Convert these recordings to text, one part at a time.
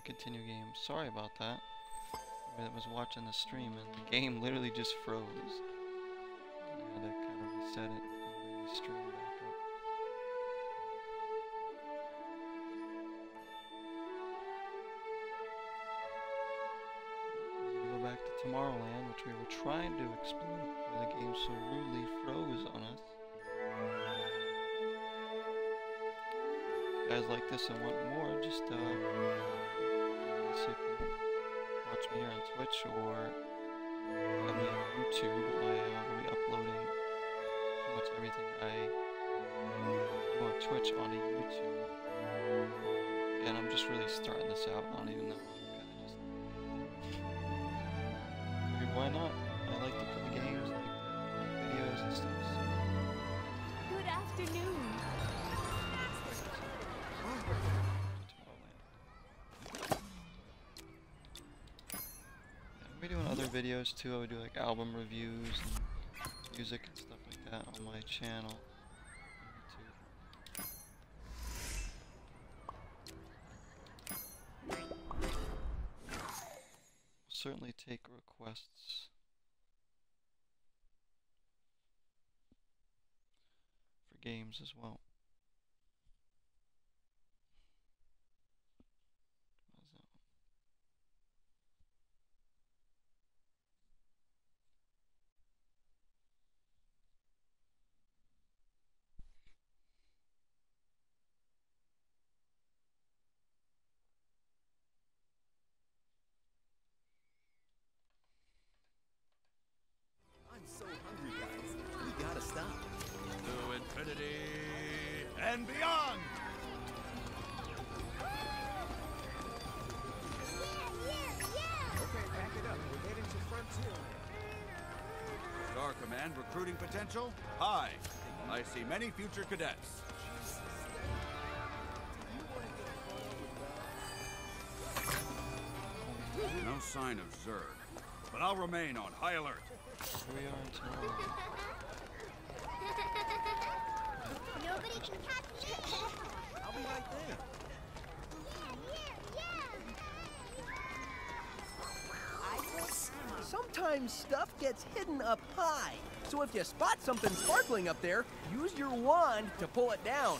To continue game. Sorry about that. I was watching the stream and the game literally just froze. I had to kind of reset it and bring the stream back up. We're go back to Tomorrowland, which we were trying to explore, where the game so rudely froze on us. guys like this and want more, just uh, if you can watch me here on Twitch or on YouTube. I uh, will be uploading pretty much everything I do on Twitch onto YouTube. And I'm just really starting this out. Don't even know. Too. I would do like album reviews and music and stuff like that on my channel. We'll certainly take requests. For games as well. Recruiting potential? High. I see many future cadets. No sign of Zurg, but I'll remain on high alert. We are in tomorrow. Nobody can catch me. I'll be right there. Sometimes stuff gets hidden up high. So if you spot something sparkling up there, use your wand to pull it down.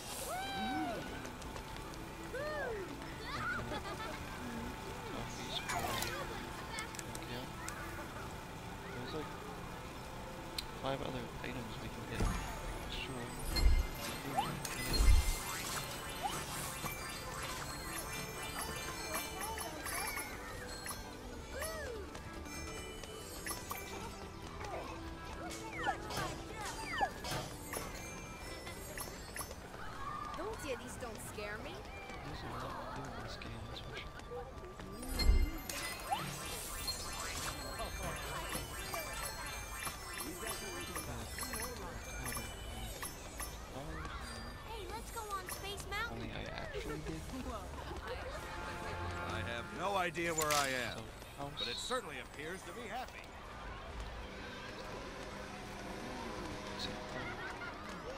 I actually did. I have no idea where I am, but it certainly appears to be happy.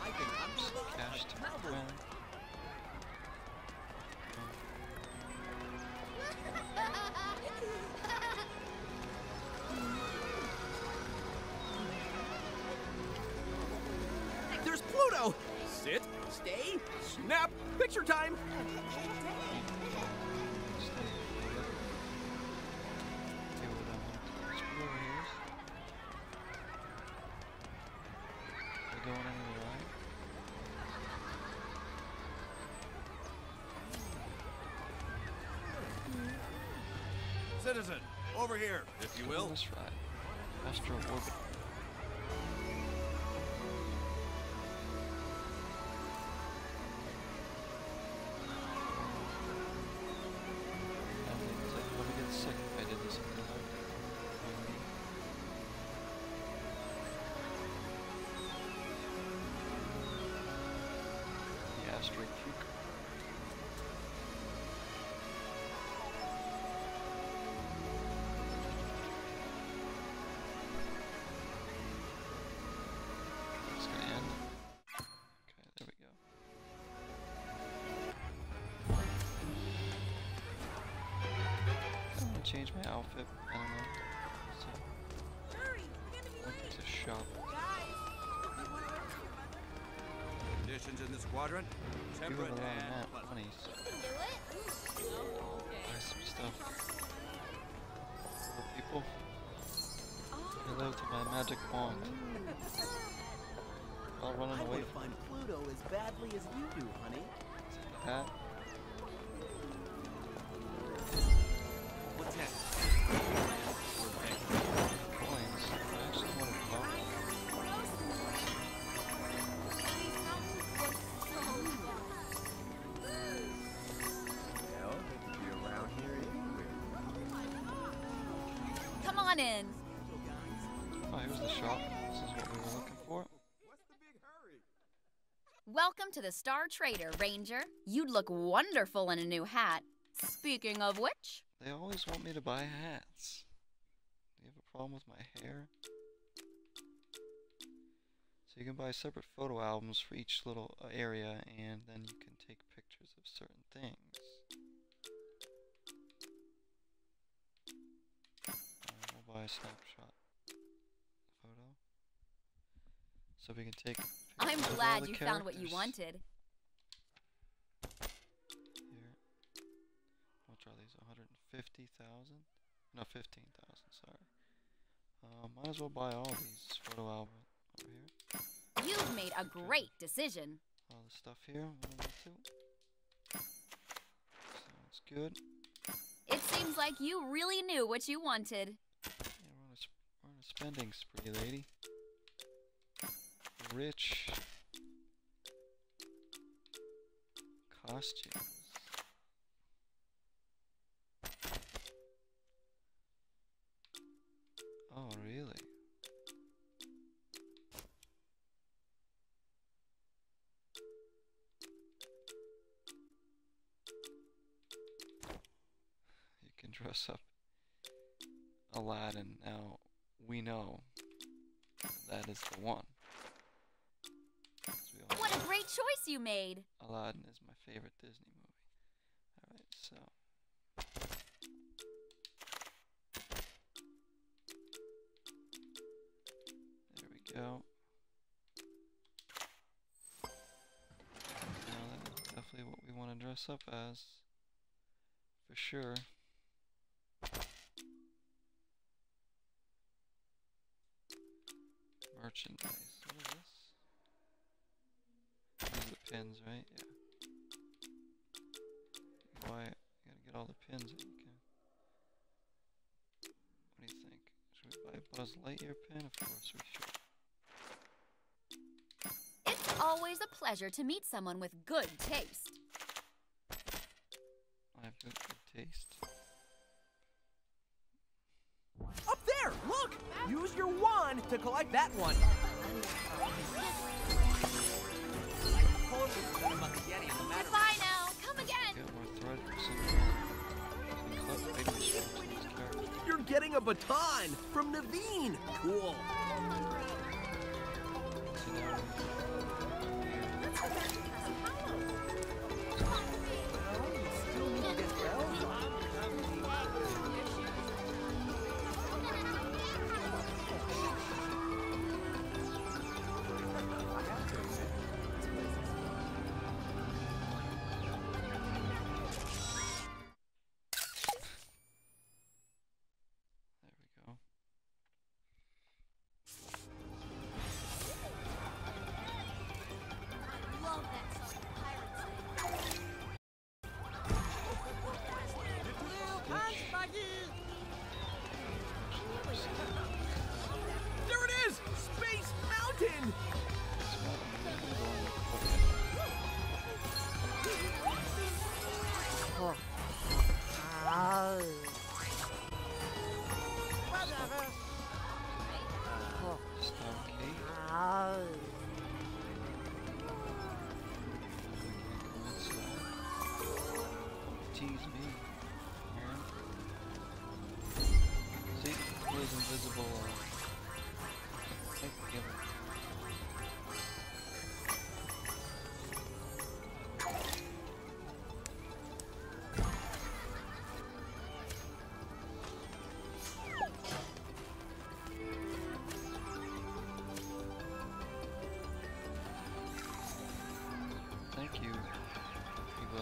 I think I'm gonna Cash to Sit, stay, snap, picture time! Citizen, over here, if you will. Let's ride. Astro Orbit. Change my outfit. I don't know. So, went to shop. Conditions in this quadrant, You have a temperate and map pleasant. money, so buy some stuff. Hello, people. Hello to my magic wand. All running I away want to find Pluto as badly as you do, honey. the hat. On in. Oh, here's the shop. This is what we were looking for. What's the big hurry? Welcome to the Star Trader, Ranger. You'd look wonderful in a new hat. Speaking of which, They always want me to buy hats. Do you have a problem with my hair? So you can buy separate photo albums for each little area, and then you can take pictures of certain things. A snapshot photo. So we can take. I'm glad you found what you wanted. Here. What are these? 150,000? No, 15,000, sorry. Uh, might as well buy all these photo album over here. You've made a great decision. All the stuff here. Sounds good. It seems like you really knew what you wanted. Yeah, we're on a, sp- we're on a spending spree, lady. Rich. Costumes. Oh, really? You can dress up Aladdin. Now, we know that is the one. What a great choice you made. Aladdin is my favorite Disney movie. Alright, so. There we go. Now that is definitely what we want to dress up as. For sure. Merchandise. What is this? These are the pins, right? Yeah. Why? You gotta get all the pins you can. What do you think? Should we buy a Buzz Lightyear pin? Of course we should. It's always a pleasure to meet someone with good taste. I have good, good taste. Use your wand to collect that one. Goodbye now. Come again. Get more thread for some more. Some cut items from these characters. You're getting a baton from Naveen. Cool.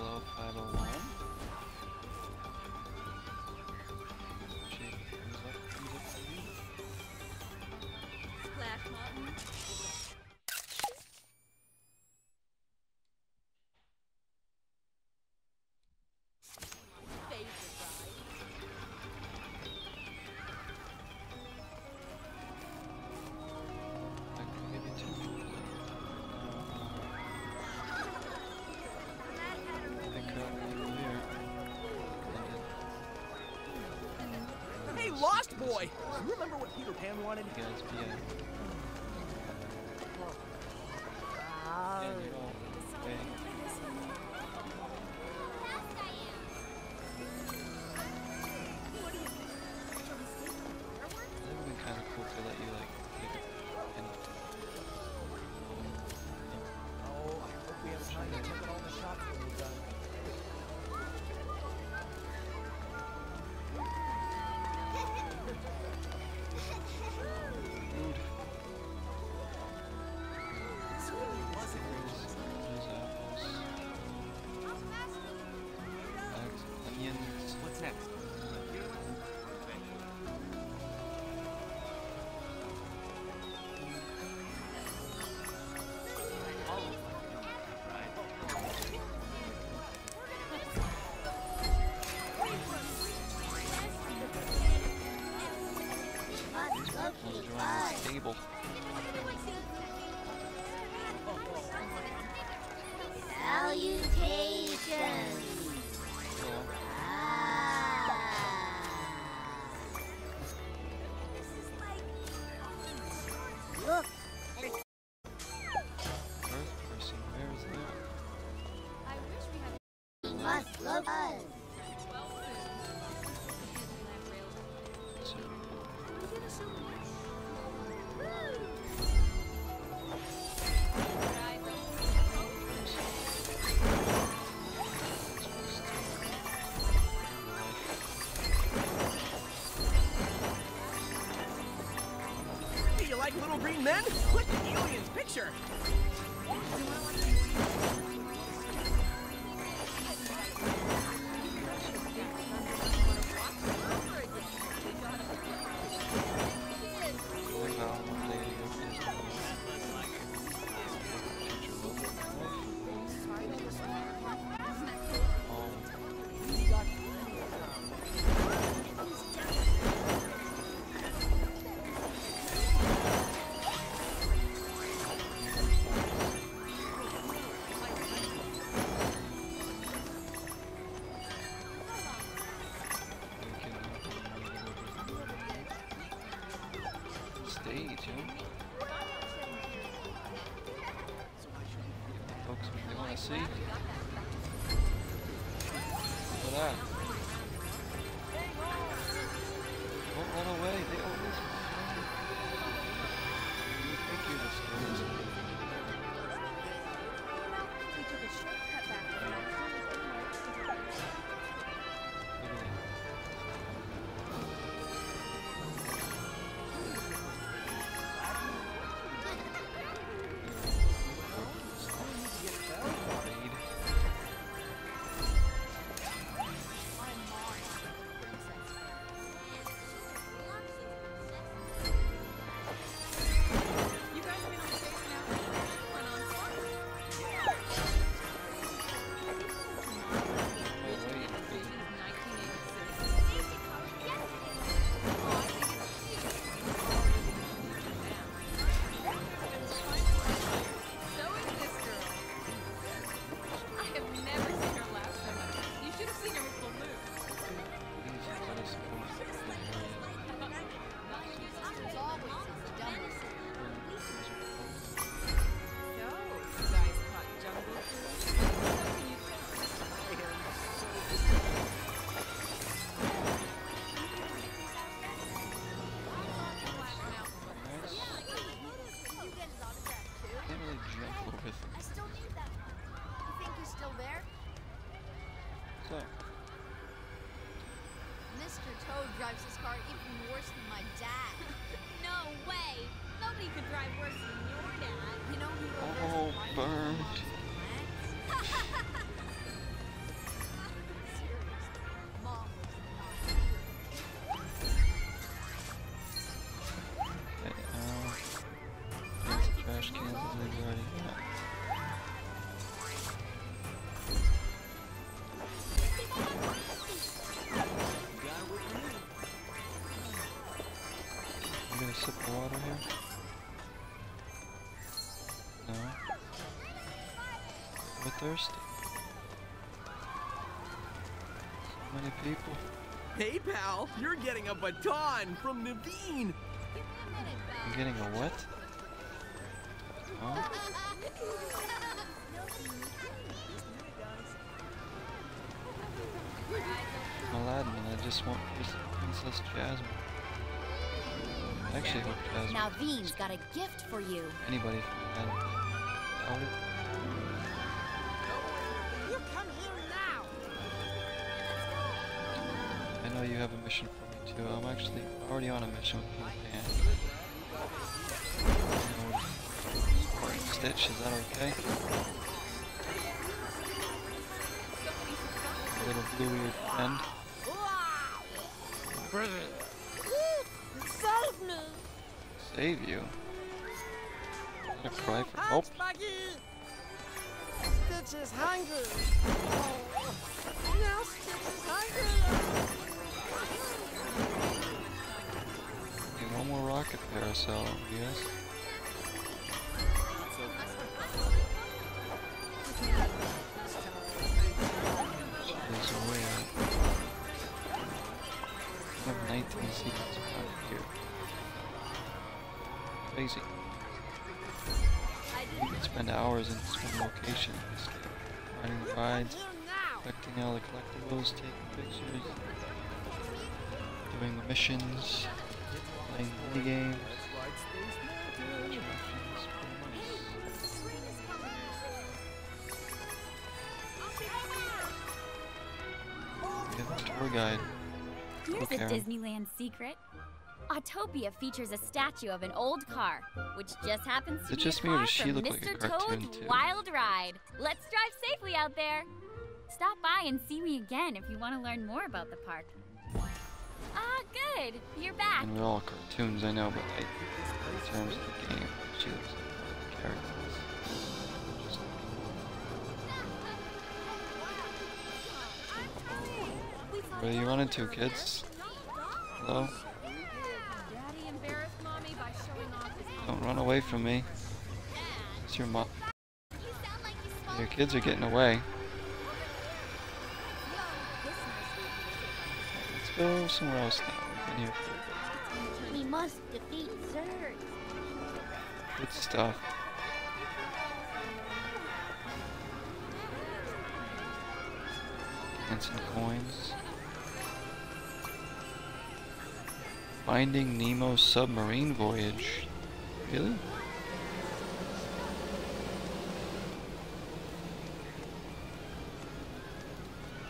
below 501. lost boy! Do You remember what Peter Pan wanted? Yeah, men! Click the alien's picture! see. thirsty. So many people. Hey, pal, you're getting a baton from Naveen. I'm getting a what? Huh? Aladdin, I just want Princess Jasmine. I actually hope Jasmine. Now, Veen's got a gift for you. Anybody from Aladdin. Know you have a mission for me too. I'm actually already on a mission with. You know, Stitch, is that okay? A little blue-eared friend. Save me. Save you. Is that a cry for help? Stitch is hungry. Oh, now Stitch is hungry. One more rocket carousel, yes? There's a way out. I have 19 secrets around here. Crazy. You can spend hours in this one location. Riding rides, collecting all the collectibles, taking pictures, doing the missions, playing mini games. Attractions, pretty nice. We have a tour guide. Here's Okay. a Disneyland secret. Autopia features a statue of an old car, which just happens to Is be just a car from look like a Mr. Toad's too? Wild Ride. Let's drive safely out there. Stop by and see me again if you want to learn more about the park. Ah, good. You're back. And we're all cartoons, I know, but like, in terms of the game, she looks like the characters. Where are you running to, kids? Hello? Daddy embarrassed mommy by showing off Don't run away from me. It's your mom. You sound like you Your kids are getting away. Go somewhere else now. We've been here for We must defeat Zurg. good stuff. And some coins. Finding Nemo submarine voyage. Really?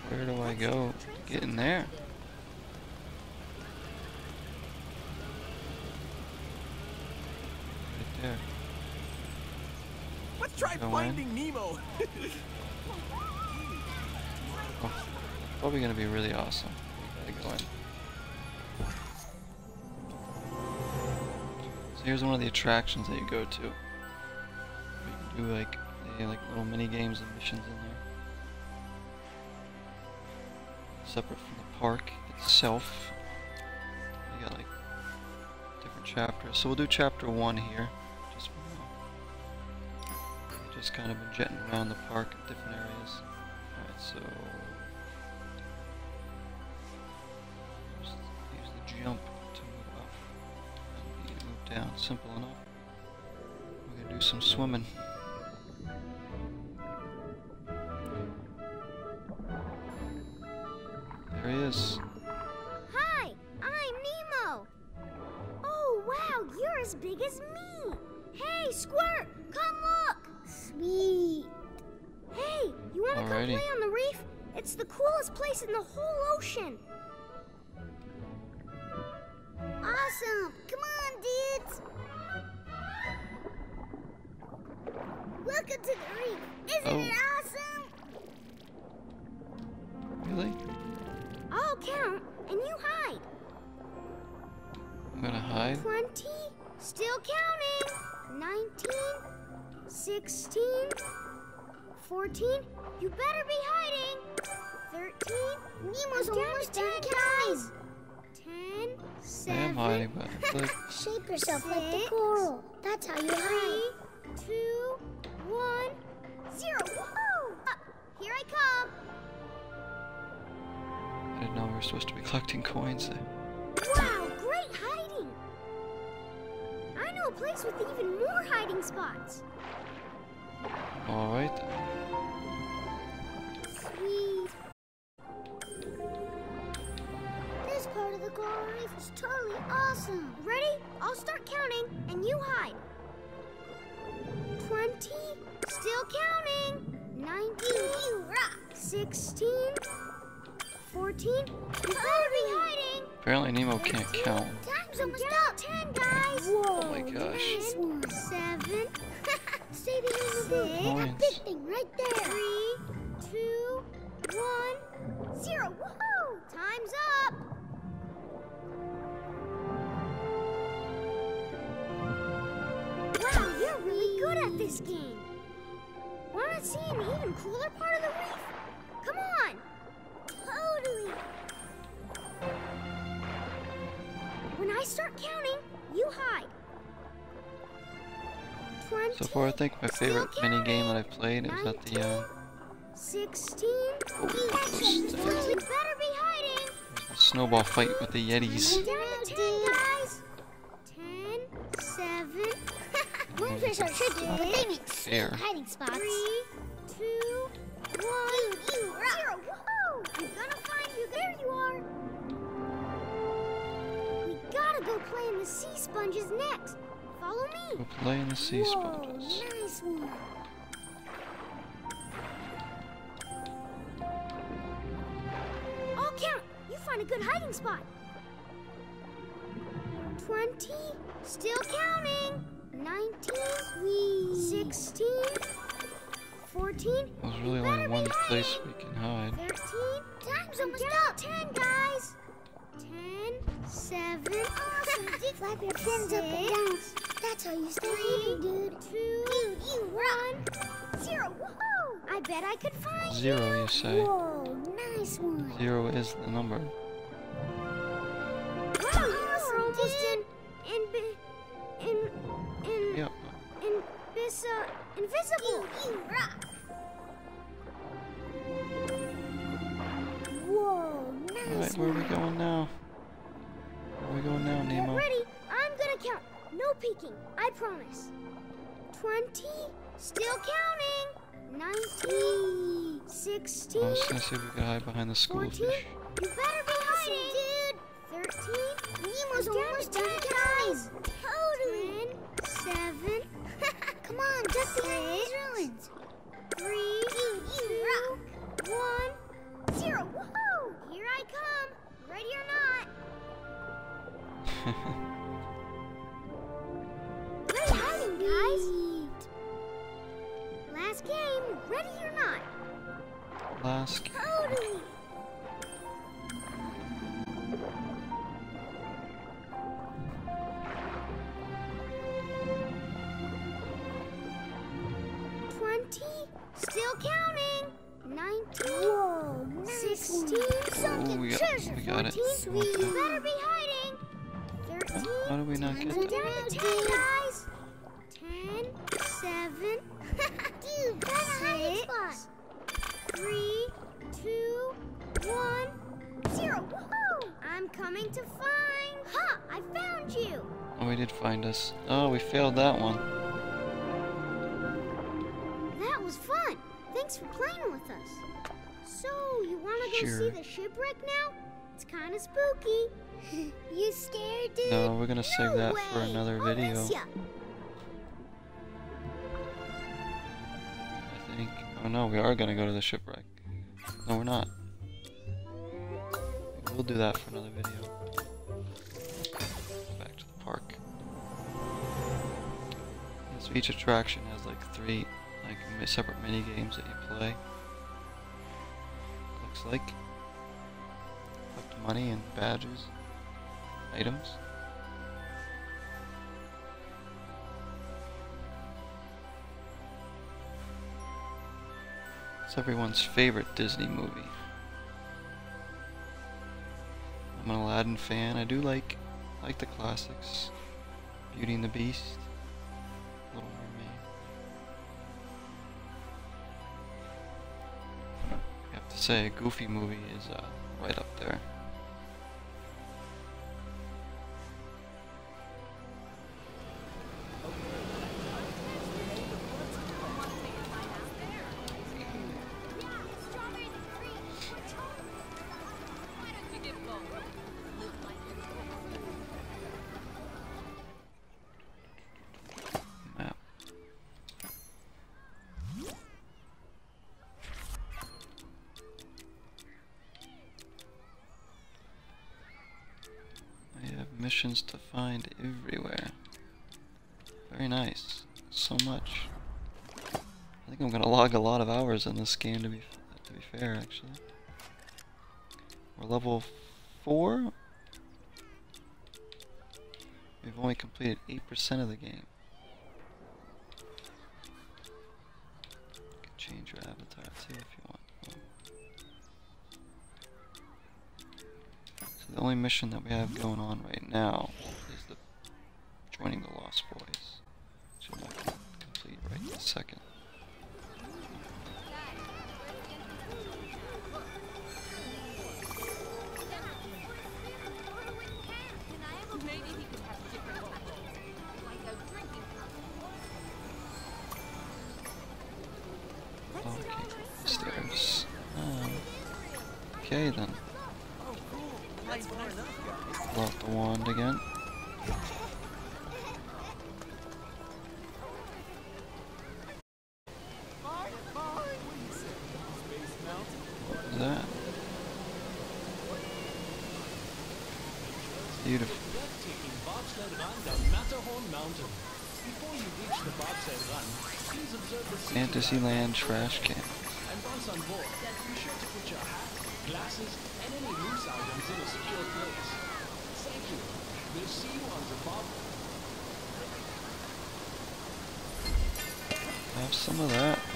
Where do I go to get in there? Right there. Let's try Go in. finding Nemo. Oh, probably gonna be really awesome. So here's one of the attractions that you go to. You can do like they like little mini games and missions in there. Separate from the park itself. You got like different chapters. So we'll do chapter one here. Just kind of been jetting around the park in different areas. Alright, so use the jump to move up and move down. Simple enough. We're gonna do some swimming. There he is. Alrighty. play on the reef? It's the coolest place in the whole ocean. Awesome. Come on, dudes. Welcome to the reef. Isn't Oh. it awesome? Really? I'll count, and you hide. I'm gonna hide. 20, still counting. 19, 16, 14. You better be hiding. 13. Nemo's almost done counting. 10, Seven. I am hiding, but I like Shape yourself like the coral. That's how you hide. Two, one, zero. Woohoo! Uh, here I come. I I didn't know we were supposed to be collecting coins there. Wow, great hiding! I know a place with even more hiding spots. Alright then. Sweet. This part of the coral reef is totally awesome. Ready? I'll start counting, and you hide. Twenty. Still counting. Nineteen. You rock. Sixteen. Fourteen. You better be hiding. Apparently Nemo can't count. Time's almost up. Ten, guys. Whoa. Oh my gosh. Nice one. Seven. Stay the big. Coins. That big thing right there. Three, two, one, zero. Woohoo! Time's up. Wow, you're really good at this game. Wanna see an even cooler part of the reef? Come on. Totally. When I start counting, you hide. 20, So far, I think my favorite mini game that. I've played is at the uh, 16. Oh, Excellent. snap. You better be hiding. snowball fight with the Yetis. Down 10, 7. Moonfish are tricky, but they make Fair. hiding spots. 3, 2, 1, 0. Whoa! I'm gonna find you. There you are. We gotta go play in the sea sponges next. Follow me. Go play in the sea Whoa, sponges. nice one. A good hiding spot. Twenty. Still counting. Nineteen. Sixteen. Fourteen. There's really only be one place we can hide. Thirteen. Time's almost up. Ten, guys. Ten. Seven. Awesome. Dude, flap your fins up and down. That's how you stay hidden, dude. Two. Dude, you run. Zero. Whoa! I bet I could find Zero, you say? Whoa, nice one. Zero is the number. Almost in, in, in, in, Yep. uh, invisible. Whoa, nice Alright, where are we going now? Where are we going now, Nemo? Get ready. I'm gonna count. No peeking. I promise. Twenty. Still counting. Nineteen. Sixteen. I was gonna see if we could hide behind the Fourteen. schoolfish. You better be hiding, dude. Thirteen. Nemo's almost done guys. Totally. Ten. Seven. Come on, just behind these ruins. Three. You, you rock. One. Zero. Whoa! Here I come. Ready or not. Great hiding, guys. Last game. Ready or not. Last game. Totally. We did find us. Oh, we failed that one. That was fun. Thanks for playing with us. So, you want to go Sure. see the shipwreck now? It's kind of spooky. you scared, dude? No, we're gonna save No that for another I'll video. I think. Oh no, we are gonna go to the shipwreck. No, we're not. We'll do that for another video. Back to the park. Each attraction has like three like separate mini games that you play. Looks like. Collect money and badges, items. It's everyone's favorite Disney movie. I'm an Aladdin fan. I do like like the classics. Beauty and the Beast, say, Goofy movie is uh, right up there. To find everywhere. Very nice. So much. I think I'm gonna log a lot of hours in this game to be to be fair, actually. We're level four. We've only completed eight percent of the game. The only mission that we have going on right now is the joining the Lost Boys. Which I'm not complete right this second. Trash can. And once on board, be sure to put your hat, glasses, and any loose items in a secure place. Thank you. We'll see you on the bob. Have some of that.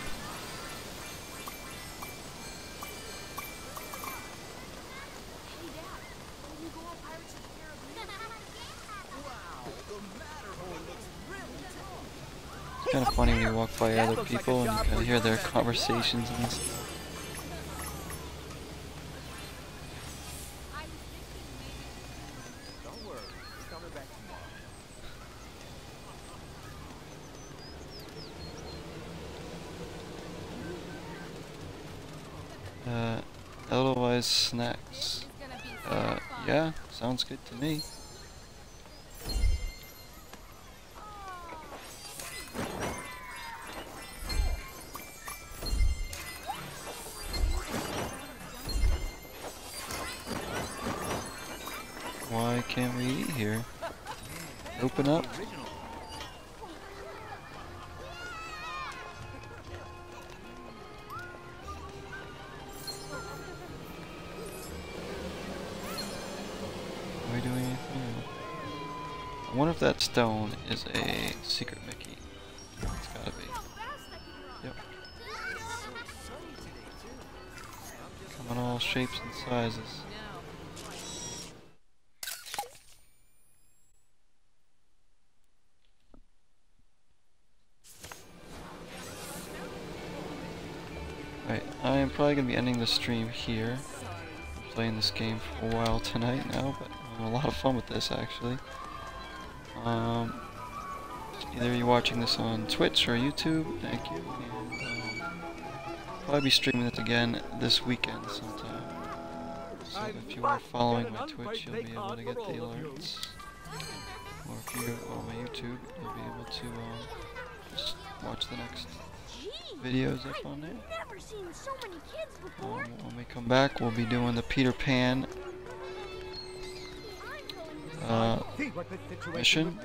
Funny when you walk by other people and you kind of hear their conversations and stuff. Uh, otherwise snacks. Uh, yeah, sounds good to me. Can't we eat here? Open up. Are we doing anything? I wonder if that stone is a secret Mickey. It's gotta be. Yep. Come in all shapes and sizes. Probably going to be ending the stream here. I'm playing this game for a while tonight now, but I'm having a lot of fun with this actually. Um, either you're watching this on Twitch or YouTube, thank you. And, um, probably be streaming it again this weekend sometime. So if you are following my Twitch, you'll be able to get the alerts. Or if you're on my YouTube, you'll be able to um, just watch the next videos up on there. Never seen so many kids before. Um, when we come back, we'll be doing the Peter Pan uh, mission.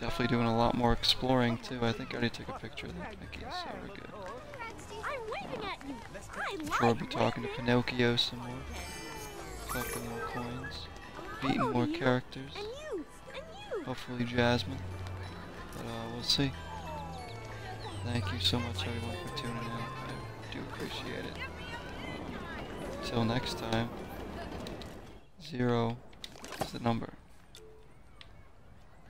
Definitely doing a lot more exploring too. I think I already took a picture of that Mickey, so we're good. I'm waving at you. I I'm like sure we'll be talking to Pinocchio some more, collecting more coins, beating more characters. And you. And you. Hopefully Jasmine, but uh, we'll see. Thank you so much everyone for tuning in. I do appreciate it. Um, Until next time, zero is the number.